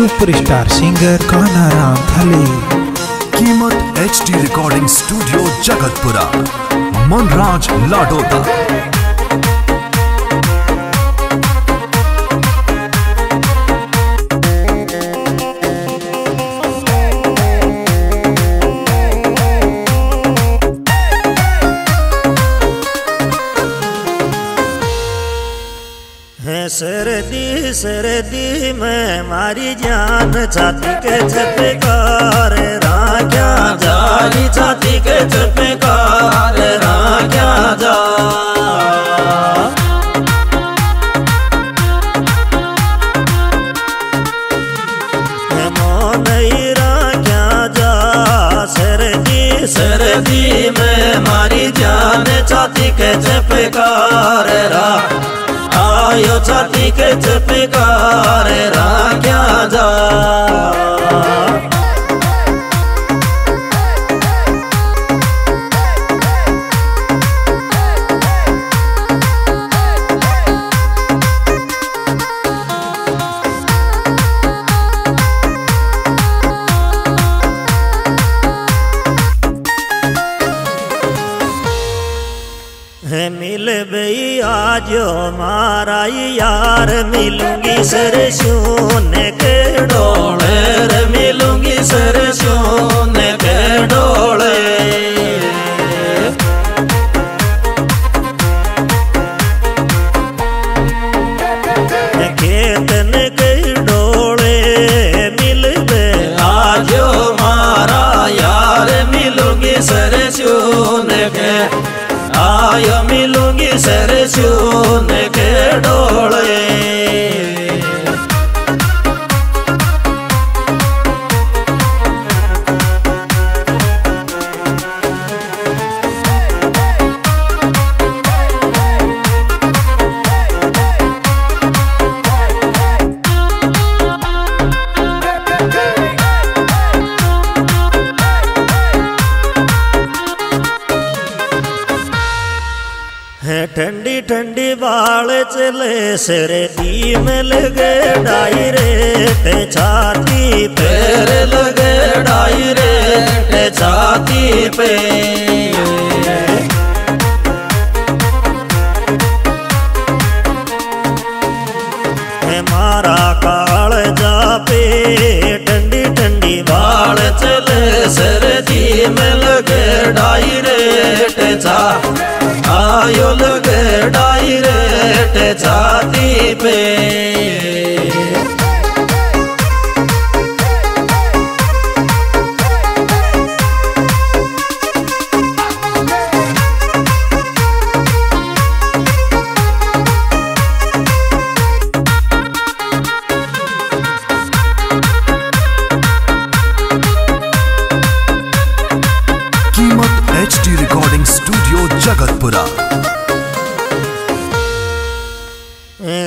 Superstar singer Kanaram थले। कीमत H D recording studio Jagatpura. Manraj Ladota सरदी में मारी जान छाती के छपे कार राख्या जाली छाती के छपेकार छाती के है मिल भई आज मारा यार। मिलूँगी सर सोने के डोले मिलूँगी सर सोने है ठंडी ठंडी बाल चले सर दी में लगे डायरेक्ट छाती पैर लगे डायरेक्ट छाती पे। है मारा काल जा पे ठंडी ठंडी बाल चले सरदी में लगे डायरेक्ट छा आयो लगे डायरेक्ट छाती पे।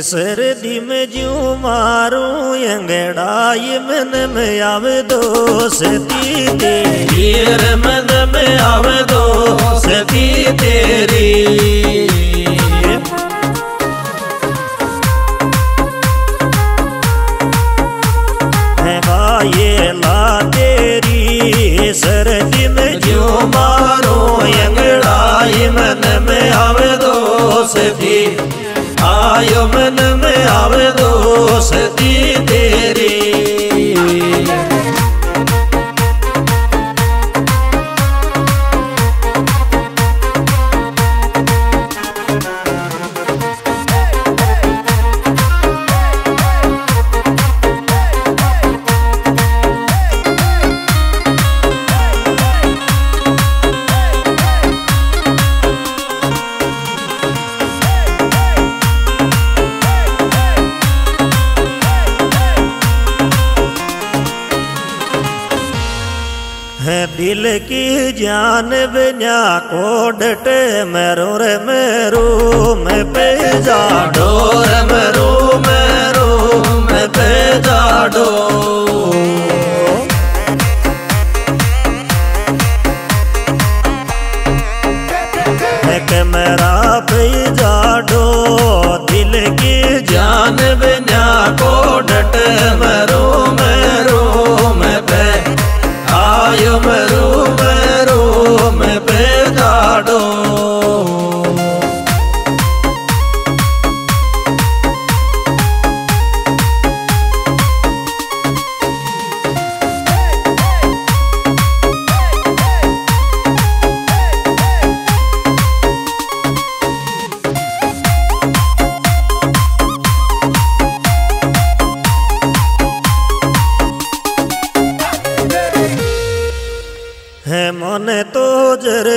सर्दी में जू मारू अंगड़ाई मन में आवे दोस्ती तेरी मन में आवे दोस्ती तेरी है भाई ला तेरी सरदी में जो मारो अंगड़ाई मन में आवे दोस्ती आयो मन में आवे दोस्ती दिल की जान बिना कोडट मेरो रे मेरो, मैं पे जा डोर मेरो मेरो, मैं पे जा डो।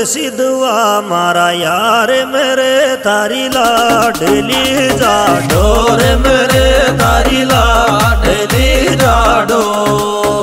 सिद्धवा मारा यार मेरे तारी लाडली जाडो रे मेरे तारी लाडली जाडो गायली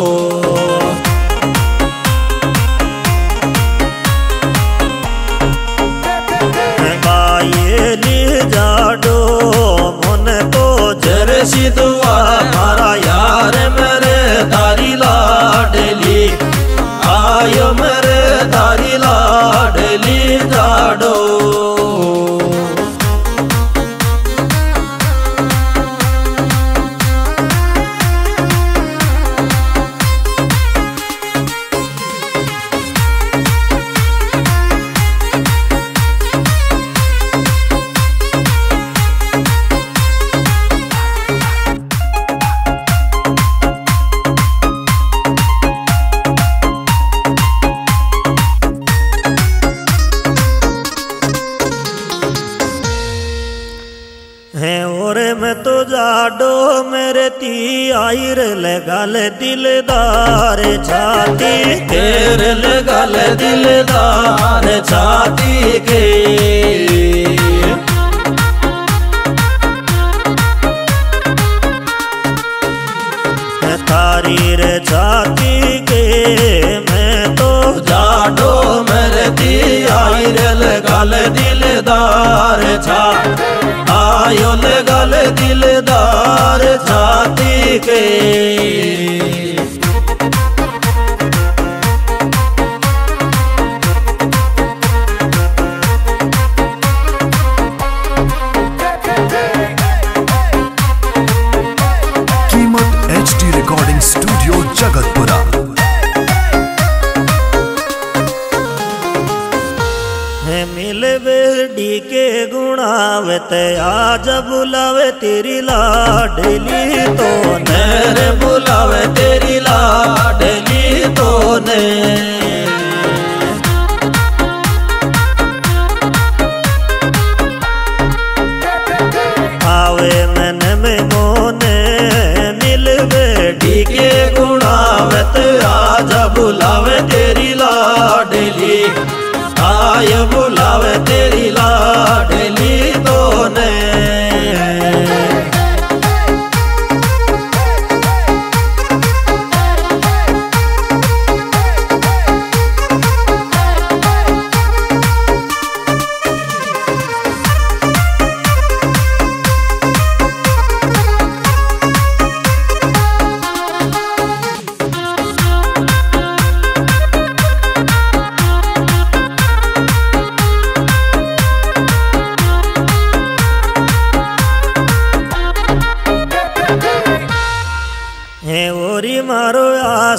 मेरे ती आयर लगाल दिलदार छाती तेर लगाल दिलदार छाती के। है तारी छाती के मैं तो जाडो मेरे ती आयर लगाल दिलदार छा। आयो गल दिलदार छाती के। Recording studio Jagatpura. है मिले बेडी के गुणावत आज बुलावे तेरी लाडली तो नर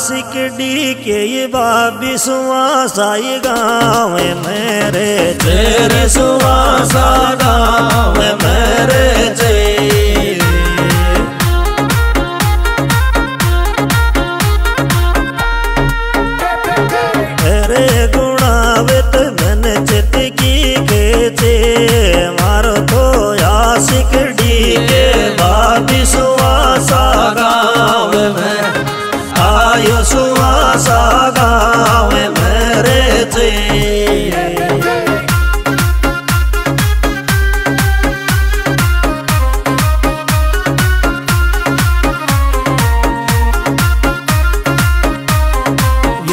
आशिक डी के ये बाबी सुहासाई गाँव मेरे तेरे सुहासा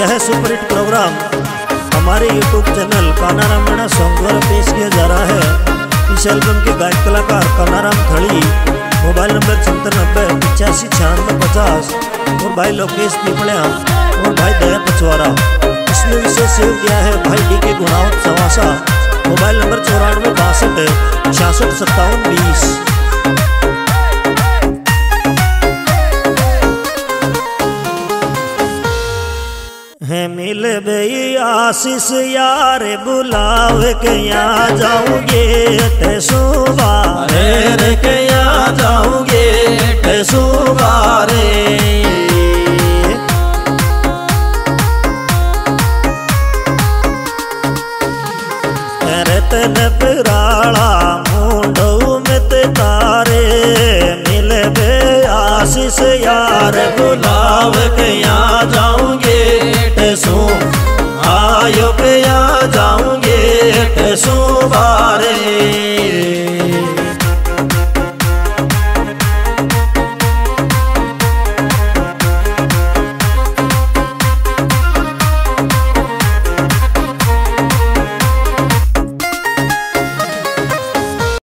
यह सुपरहिट प्रोग्राम। हमारे YouTube channel Kanaram Meena song द्वारा पेश किया जा रहा है। इस एल्बम के गायक कलाकार कानाराम थड़ी मोबाइल नंबर छहत्तर नब्बे पचासी, छियानवे, पचास, और भाई लोकेश पिपड़िया और भाई दया पचवारा। इसमें इसे सेव किया है भाई डी के गुणावत सवासा, मोबाइल नंबर चौरानवे बासठ, छियासठ, सत्तावन, बीस। आशीष यार बुलाव के यहाँ जाऊँगे टेसुबारे रे। के यहाँ जाऊँगे रतन पिराड़ा ते तारे आशीष यार बुलाव के यहाँ जाऊँगे पे